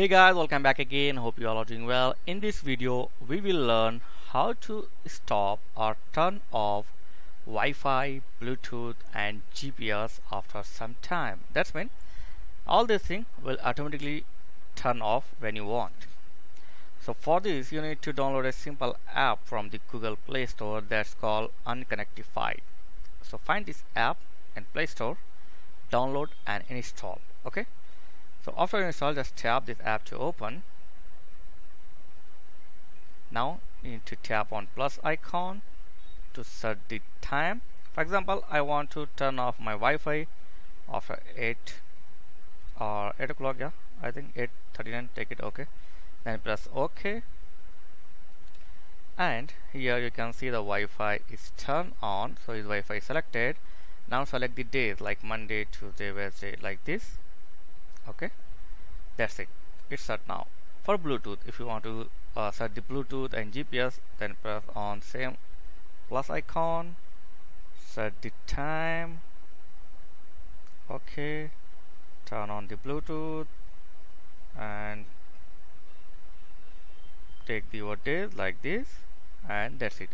Hey guys, welcome back again. Hope you all are doing well. In this video, we will learn how to stop or turn off Wi-Fi, Bluetooth and GPS after some time. That's mean all these things will automatically turn off when you want. So for this, you need to download a simple app from the Google Play Store that's called Unconnectified. So find this app in Play Store, download and install. Okay so after install just tap this app to open. Now you need to tap on plus icon to set the time. For example I want to turn off my Wi-Fi after 8 or 8 o'clock yeah? I think 8:39 take it okay. Then press OK and here you can see the Wi-Fi is turned on. So is Wi-Fi selected. Now select the days like Monday Tuesday Wednesday like this okay? That's it it's set now. For Bluetooth if you want to uh, set the Bluetooth and GPS then press on same plus icon set the time. Okay. Turn on the Bluetooth and take the days like this and that's it.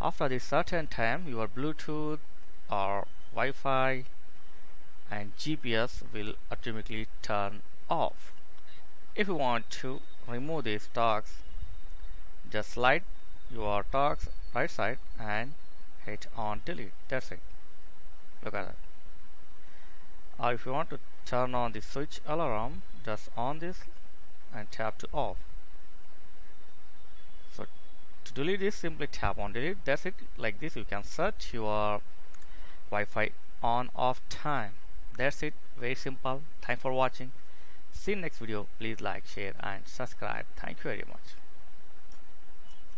After this certain time your Bluetooth or Wi-Fi and GPS will automatically turn off. If you want to remove these tags, just slide your tags right side and hit on delete. That's it. Look at that. Or if you want to turn on the switch alarm, just on this and tap to off. So to delete this, simply tap on delete. That's it. Like this, you can set your Wi-Fi on off time that's it. Very simple. Thanks for watching. See you next video. Please like share and subscribe. Thank you very much